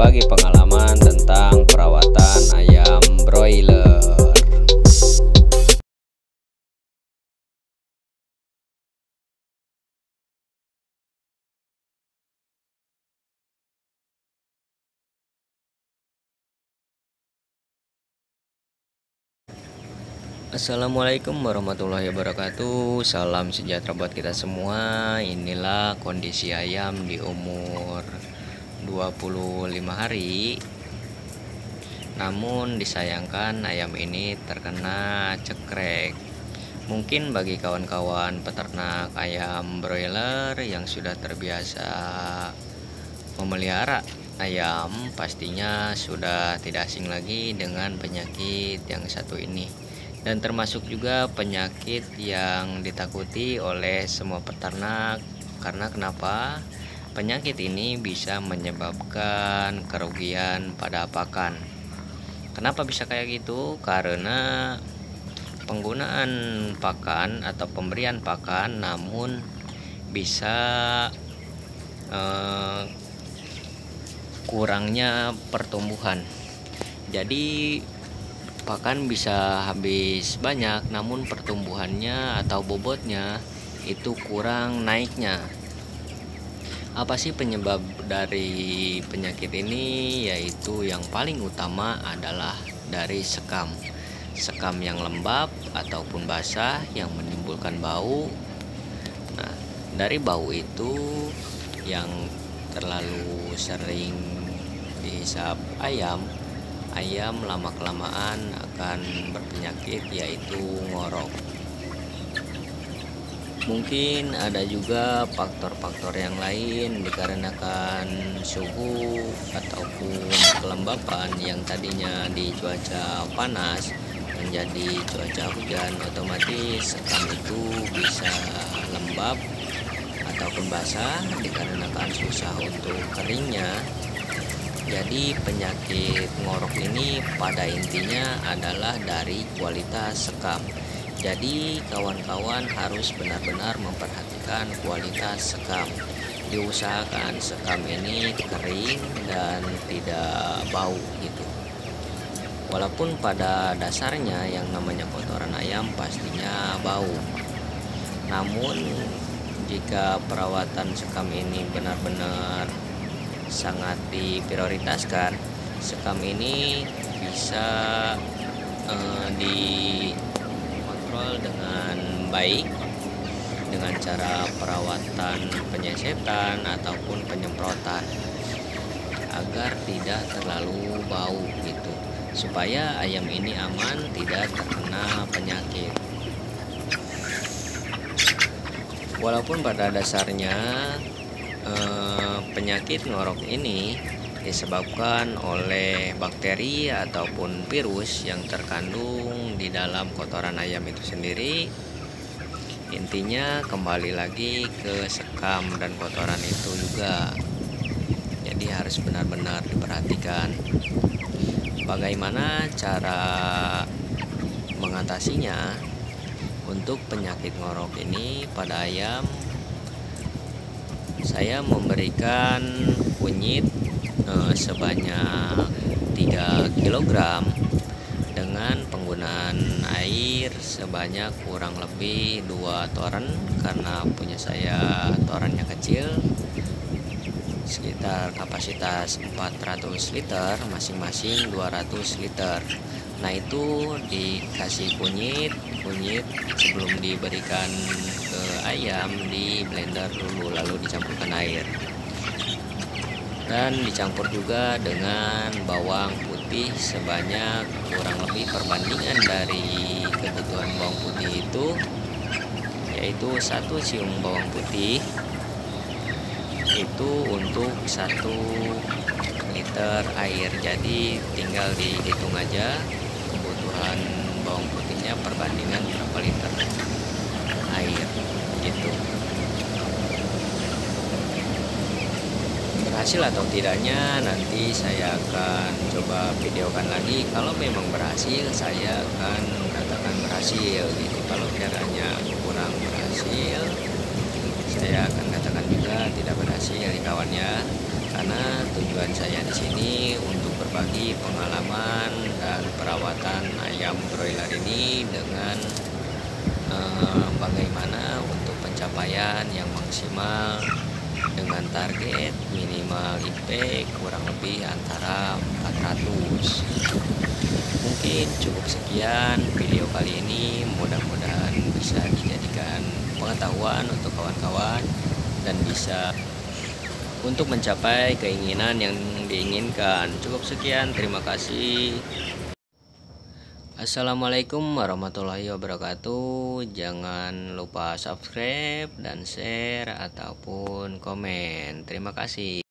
berbagi pengalaman tentang perawatan ayam broiler. Assalamualaikum warahmatullahi wabarakatuh Salam sejahtera buat kita semua Inilah kondisi ayam di umur 25 hari. Namun disayangkan ayam ini terkena cekrek. Mungkin bagi kawan-kawan peternak ayam broiler yang sudah terbiasa memelihara ayam Pastinya sudah tidak asing lagi dengan penyakit yang satu ini. Dan termasuk juga penyakit yang ditakuti oleh semua peternak. Karena kenapa penyakit ini bisa menyebabkan kerugian pada pakan kenapa bisa kayak gitu? Karena penggunaan pakan atau pemberian pakan namun bisa eh, kurangnya pertumbuhan. Jadi pakan bisa habis banyak namun pertumbuhannya atau bobotnya itu kurang naiknya apa sih penyebab dari penyakit ini? Yaitu yang paling utama adalah dari sekam. Sekam yang lembab ataupun basah yang menimbulkan bau. Nah dari bau itu yang terlalu sering dihisap ayam ayam lama-kelamaan akan berpenyakit yaitu ngorok. Mungkin ada juga faktor-faktor yang lain dikarenakan suhu ataupun kelembapan yang tadinya di cuaca panas menjadi cuaca hujan otomatis sekam itu bisa lembab ataupun basah dikarenakan susah untuk keringnya jadi penyakit ngorok ini pada intinya adalah dari kualitas sekam. Jadi kawan-kawan harus benar-benar memperhatikan kualitas sekam. Diusahakan sekam ini kering dan tidak bau gitu. Walaupun pada dasarnya yang namanya kotoran ayam pastinya bau. Namun jika perawatan sekam ini benar-benar sangat diprioritaskan sekam ini bisa uh, dengan baik dengan cara perawatan penyesetan ataupun penyemprotan agar tidak terlalu bau gitu supaya ayam ini aman tidak terkena penyakit. Walaupun pada dasarnya eh, penyakit ngorok ini disebabkan oleh bakteri ataupun virus yang terkandung di dalam kotoran ayam itu sendiri. Intinya kembali lagi ke sekam dan kotoran itu juga. Jadi harus benar-benar diperhatikan. Bagaimana cara mengatasinya? Untuk penyakit ngorok ini pada ayam saya memberikan kunyit eh, sebanyak 3 kg dengan penggunaan air sebanyak kurang lebih 2 toren karena punya saya torennya kecil sekitar kapasitas 400 liter masing-masing 200 liter. Nah itu dikasih kunyit kunyit sebelum diberikan ke ayam di blender dulu lalu dicampurkan air dan dicampur juga dengan bawang putih sebanyak kurang lebih perbandingan dari kebutuhan bawang putih itu yaitu satu siung bawang putih. Itu untuk satu liter air. Jadi tinggal dihitung aja kebutuhan bawang putihnya perbandingan berapa liter air gitu berhasil atau tidaknya nanti saya akan coba videokan lagi. Kalau memang berhasil saya akan katakan berhasil. Gitu kalau caranya kurang berhasil saya akan katakan juga tidak berhasil di kawannya karena tujuan saya di sini untuk berbagi pengalaman dan perawatan ayam broiler ini dengan eh, bagaimana untuk pencapaian yang maksimal dengan target minimal IP kurang lebih antara 400 mungkin cukup sekian video kali ini. Mudah-mudahan bisa dijadikan pengetahuan untuk kawan-kawan dan bisa untuk mencapai keinginan yang diinginkan. Cukup sekian terima kasih Assalamualaikum warahmatullahi wabarakatuh. Jangan lupa subscribe dan share ataupun komen. Terima kasih